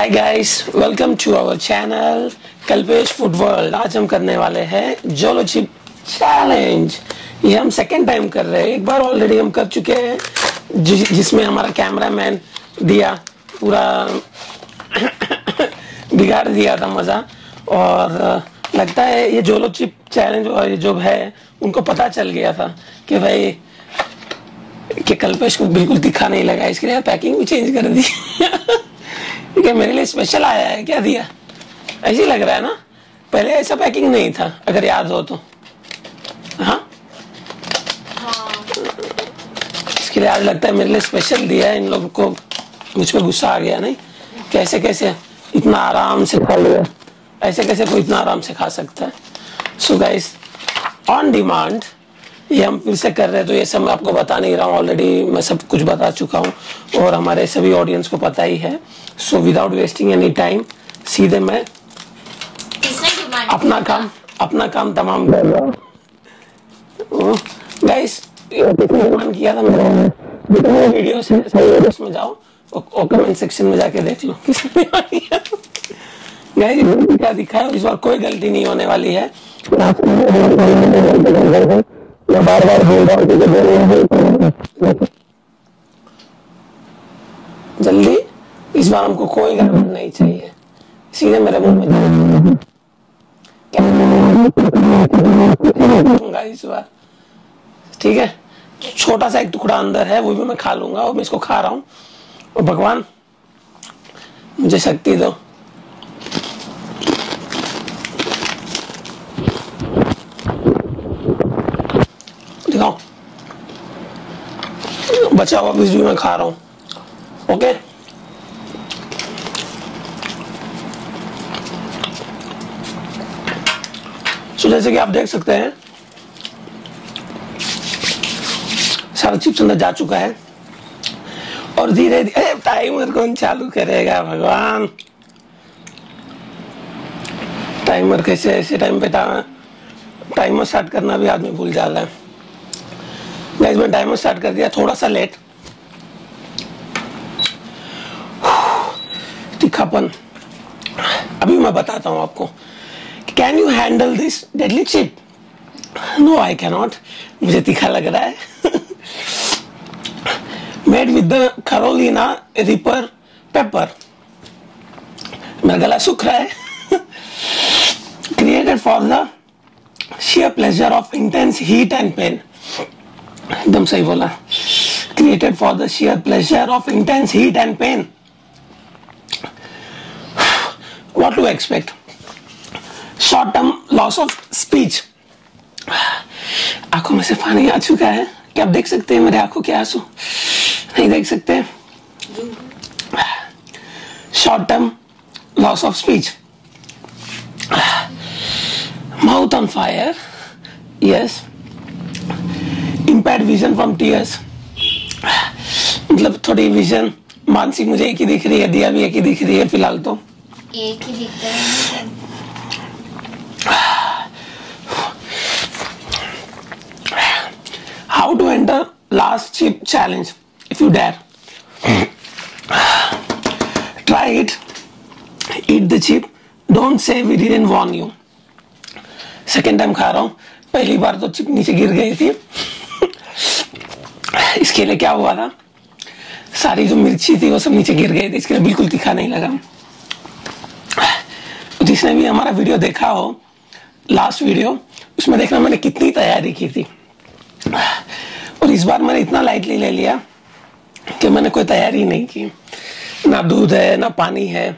Hi guys welcome to our channel Kalpesh food world आज हम करने वाले हैं जोलो चिप चैलेंज ये हम सेकेंड टाइम कर रहे हैं। एक बार ऑलरेडी हम कर चुके हैं जि, जिसमें हमारा कैमरामैन दिया पूरा बिगाड़ दिया था मज़ा। और लगता है ये जोलो चिप चैलेंज और ये जो है उनको पता चल गया था कि भाई कि कल्पेश को बिल्कुल दिखा नहीं लगा। इसके लिए पैकिंग भी चेंज कर दी। क्या मेरे लिए स्पेशल आया है क्या दिया? ऐसे लग रहा है ना? पहले ऐसा पैकिंग नहीं था, अगर याद हो तो। हाँ? इसके लिए आज लगता है मेरे लिए स्पेशल दिया है इन लोगों को। मुझ पर गुस्सा आ गया, नहीं? कैसे कैसे? इतना आराम से खा लिया। ऐसे कैसे कोई इतना आराम से खा सकता है? सो गाइस ऑन डिमांड ये हम फिर से कर रहे हैं तो ये सब मैं आपको बता नहीं रहा हूँ। ऑलरेडी मैं सब कुछ बता चुका हूँ और हमारे सभी ऑडियंस को पता ही है। So without wasting any time सीधे मैं अपना काम अपना काम तमाम कर रहा हूँ। गाइस डिमांड किया था मेरे वीडियो से उसमें जाओ और कमेंट सेक्शन में जाके देख लो। किसने क्या दिखा है? इस बार कोई गलती नहीं होने वाली है। मैं बार बार बोल रहा हूँ बोल जल्दी? इस बार हमको कोई गड़बड़ नहीं चाहिए। सीधे मेरे मुँह में क्या? इस बार। ठीक है? छोटा सा एक टुकड़ा अंदर है वो भी मैं खा लूँगा और मैं इसको खा रहा हूँ। और भगवान मुझे शक्ति दो। बचा हुआ पीस भी मैं खा रहा हूँ। ओके? सो जैसे कि आप देख सकते हैं, सारा चिप्स अंदर जा चुका है। और धीरे धीरे टाइमर कौन चालू करेगा भगवान? टाइमर कैसे, ऐसे टाइम पे टाइमर स्टार्ट करना भी आदमी भूल जाता है। गाइस मैं टाइमर स्टार्ट कर दिया थोड़ा सा लेट तीखापन। अभी मैं बताता हूँ आपको। Can you handle this deadly chip no I cannot मुझे तीखा लग रहा है। Made with the Carolina reaper pepper मेरा गला सूख रहा है। क्रिएटेड फॉर द sheer pleasure of intense heat and pain एकदम सही बोला। Created for the sheer pleasure of intense heat and pain what to expect short term loss of speech आँखों में से पानी आ चुका है। क्या आप देख सकते हैं मेरे आँखों के आँसू? नहीं देख सकते। Short term loss of speech mouth on fire yes impair vision from tears मतलब थोड़ी विजन मानसिक मुझे एक ही दिख रही है दिया भी एक ही दिख रही है फ़िलहाल तो। एक ही दिखता है how to enter last chip challenge if you dare try it eat the chip don't say we didn't warn you second time खा रहा हूँ। पहली बार तो चिप नीचे गिर गई थी। इसके लिए क्या हुआ था सारी जो मिर्ची थी, वो सब नीचे गिर गई थी इसके लिए बिल्कुल तीखा नहीं लगा जिसने भी हमारा वीडियो देखा हो लास्ट वीडियो उसमें देखना मैंने कितनी तैयारी की थी और इस बार मैंने इतना लाइटली ले लिया कि मैंने कोई तैयारी नहीं की ना दूध है, ना पानी है,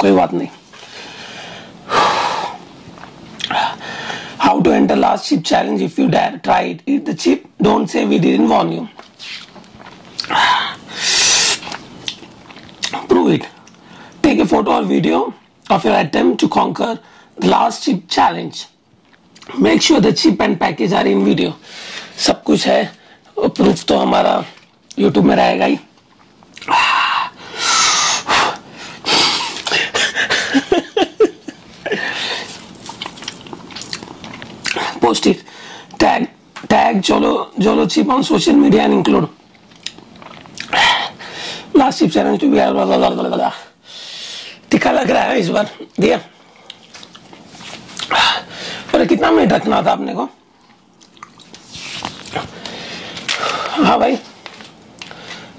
कोई बात नहीं How to enter last chip challenge if you dare. Try it. Eat the chip. Don't say we didn't warn you. Prove it. Take a photo or video of your attempt to conquer the last chip challenge. Make sure the chip and package are in video. सब कुछ है proof तो हमारा YouTube में रहेगा ही post it tag jolo jolo chip on social media and include. Last chip challenge to be तीखा लग रहा है इस बार। दिया। और कितना मिनट रखना था आपने को? हाँ भाई।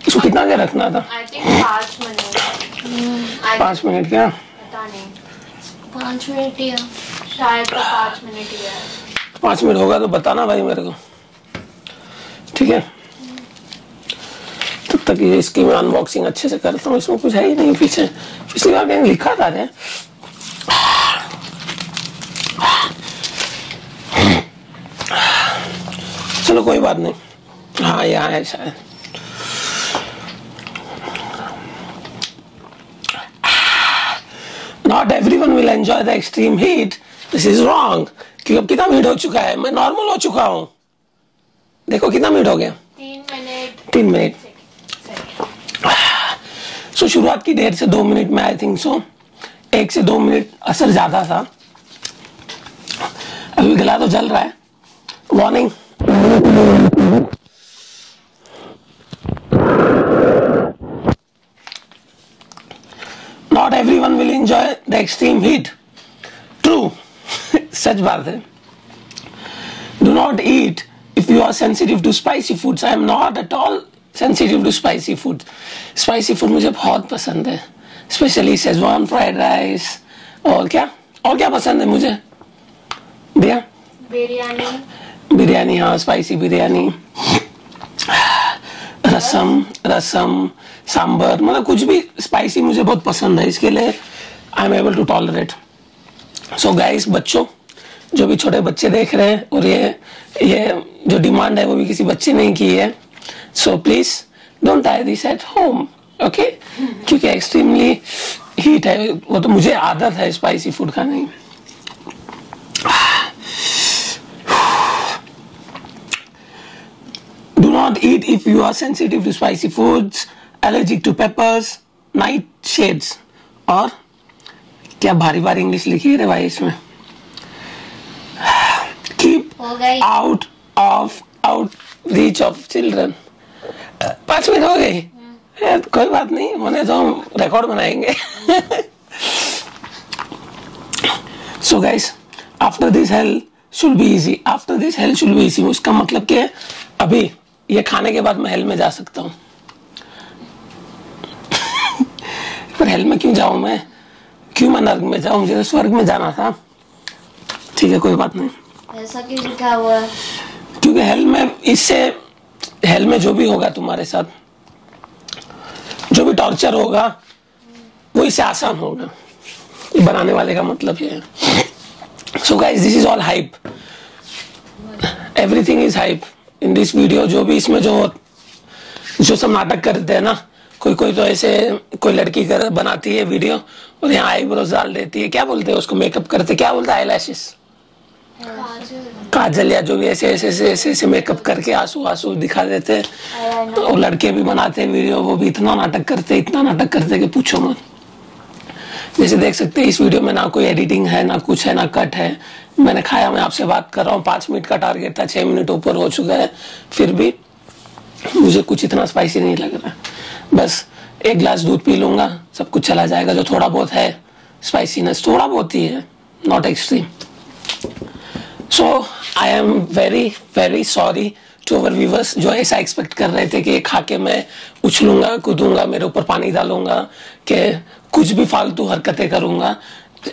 इसको कितना देर रखना था? पाँच मिनट मिनट क्या? पता नहीं। पाँच मिनट शायद तो पाँच मिनट है। पाँच मिनट होगा तो बताना भाई मेरे को। ठीक है? तब तक ये इसकी मैं अनबॉक्सिंग अच्छे से करता हूँ, इसमें कुछ है ही नहीं पीछे। पिछली बार कहीं लिखा था रे। चलो कोई बात नहीं। हाँ यहाँ है शायद। Everyone will enjoy the extreme heat this is wrong क्योंकि अब कितना मीट हो चुका है? मैं नॉर्मल हो चुका हूँ। देखो कितना मीट हो गया। तीन मिनट। तीन मिनट। सो शुरुआत की डेढ़ से दो मिनट में आई थिंक सो एक से दो मिनट असर ज़्यादा था। अभी गला तो जल रहा है। Warning not everyone will enjoy the extreme heat true सच बात है। Do not eat if you are sensitive to spicy foods. I am not at all sensitive to spicy food. Spicy food मुझे बहुत पसंद है। स्पेशली शेजवान फ्राइड राइस और क्या? और क्या पसंद है मुझे? भैया? बिरयानी। बिरयानी हाँ स्पाइसी बिरयानी। रसम रसम सांबर मतलब कुछ भी स्पाइसी मुझे बहुत पसंद है। इसके लिए I am able to tolerate so guys बच्चों जो भी छोटे बच्चे देख रहे हैं और ये ये जो डिमांड है वो भी किसी बच्चे ने की है। So please don't try this at home okay क्योंकि एक्सट्रीमली हीट है वो तो मुझे आदत है स्पाइसी फ़ूड खाने की। Do not eat if you are sensitive to spicy foods, allergic to peppers, nightshades और क्या भारी भारी इंग्लिश लिखी है रे भाई इसमें? हो गई। Out of out reach of children पाँच मिनट हो गई कोई बात नहीं होने तो हम रिकॉर्ड बनाएँगे। So guys after this hell should be easy after this hell should be easy उसका मतलब क्या है? अभी ये खाने के बाद मैं हेल में जा सकता हूँ। पर हेल में क्यों जाऊँ मैं? क्यों मैं नर्क में जाऊँ? मुझे तो स्वर्ग में जाना था। ठीक है कोई बात नहीं। ऐसा क्यों लिखा हुआ है। क्योंकि हेल में, इससे हेल में जो भी होगा तुम्हारे साथ, जो भी टॉर्चर होगा, वो इससे आसान होगा। बनाने वाले का मतलब ये है। So guys this is all hype everything is hype in this video जो भी इसमें जो जो सब नाटक करते हैं ना कोई कोई तो ऐसे, कोई लड़की कर, बनाती है वीडियो और यहाँ आईब्रोज डाल देती है। क्या बोलते हैं उसको? मेकअप करते, क्या बोलते हैं आई काजल या जो भी ऐसे ऐसे ऐसे ऐसे ऐसे मेकअप करके आँसू आँसू दिखा देते हैं। और लड़के भी बनाते हैं वीडियो वो भी इतना नाटक करते, इतना नाटक करते कि पूछो मत। जैसे देख सकते हैं, इस वीडियो में ना कोई एडिटिंग है, ना कुछ है, ना कट है। मैंने खाया, मैं आपसे बात कर रहा हूँ, पाँच मिनट का टारगेट था छः मिनट ऊपर हो चुका है। फिर भी मुझे कुछ इतना स्पाइसी नहीं लग रहा। बस एक गिलास दूध पी लूँगा, सब कुछ चला जाएगा। जो थोड़ा बहुत है स्पाइसीनेस थोड़ा बहुत ही है not extreme so I am very very sorry to our viewers जो ऐसा एक्सपेक्ट कर रहे थे कि खा के मैं उछलूँगा कूदूँगा मेरे ऊपर पानी डालूँगा कि कुछ भी फालतू हरकतें करूँगा।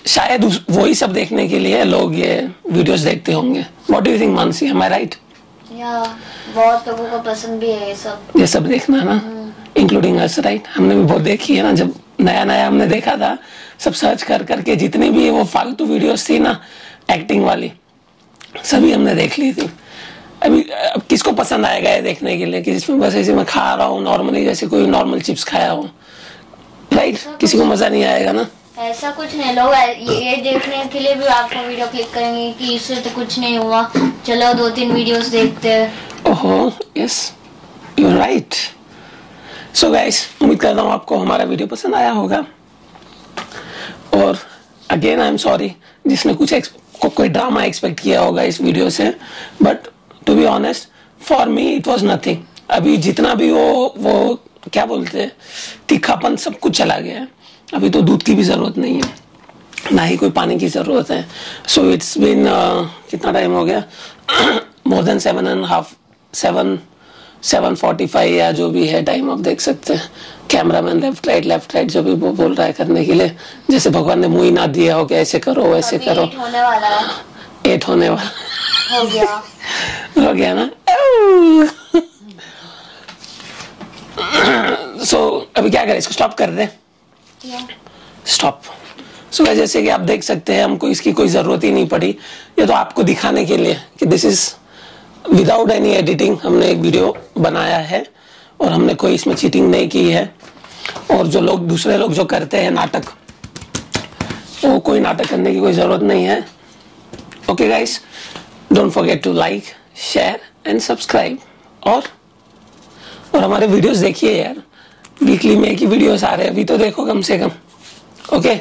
शायद वही सब देखने के लिए लोग ये वीडियोस देखते होंगे। What do you think Mansi am I right या बहुत लोगों को पसंद भी है ये सब। ये सब देखना ना? इंक्लूडिंग अस राइट हमने भी बहुत देखी है ना? जब नया नया हमने देखा था सब सर्च कर करके जितनी भी वो फालतू वीडियोस थी ना एक्टिंग वाली सभी हमने देख ली थी। अभी अब किसको पसंद आएगा ये देखने के लिए कि जिसमें बस ऐसे मैं खा रहा हूँ नॉर्मली जैसे कोई नॉर्मल चिप्स खाया हो। राइट किसी को मज़ा नहीं आएगा ना? ऐसा कुछ नहीं लोग ये देखने के लिए भी आपको वीडियो क्लिक करेंगे कि इससे तो कुछ नहीं हुआ। चलो दो तीन वीडियोस देखते हैं। ओहो yes you right so guys उम्मीद करता हूँ आपको हमारा वीडियो पसंद आया होगा। और अगेन आई एम सॉरी जिसने कुछ को, कोई ड्रामा एक्सपेक्ट किया होगा इस वीडियो से but to be honest for me it was nothing अभी जितना भी वो वो क्या बोलते हैं तीखापन सब कुछ चला गया है। अभी तो दूध की भी ज़रूरत नहीं है ना ही कोई पानी की ज़रूरत है। सो इट्स बिन कितना टाइम हो गया? More than seven and half seven seven forty five या जो भी है टाइम आप देख सकते हैं। Camera man left right left right जो भी वो बोल रहा है करने के लिए। जैसे भगवान ने मुँह ही ना दिया हो कि ऐसे करो वैसे करो। eight होने वाला एट होने वाला। हो गया। हो गया ना? सो अभी क्या करें? इसको स्टॉप कर दे? स्टॉप सो जैसे कि आप देख सकते हैं हमको इसकी कोई ज़रूरत ही नहीं पड़ी। ये तो आपको दिखाने के लिए कि this is without any editing हमने एक वीडियो बनाया है और हमने कोई इसमें चीटिंग नहीं की है। और जो लोग, दूसरे लोग जो करते हैं नाटक, वो कोई नाटक करने की कोई ज़रूरत नहीं है। Okay guys don't forget to like share and subscribe और और हमारे वीडियोस देखिए यार। वीकली में एक ही वीडियोस आ रहे हैं, अभी तो देखो कम से कम। Okay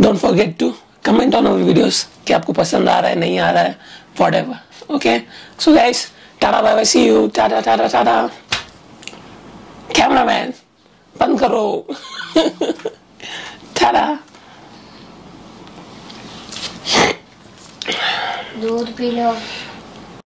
don't forget to comment on our videos कि आपको पसंद आ रहा है, नहीं आ रहा है whatever okay so guys tata bye bye see you tata tata tata cameraman बंद करो टाटा दूध पी लो